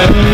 Yeah.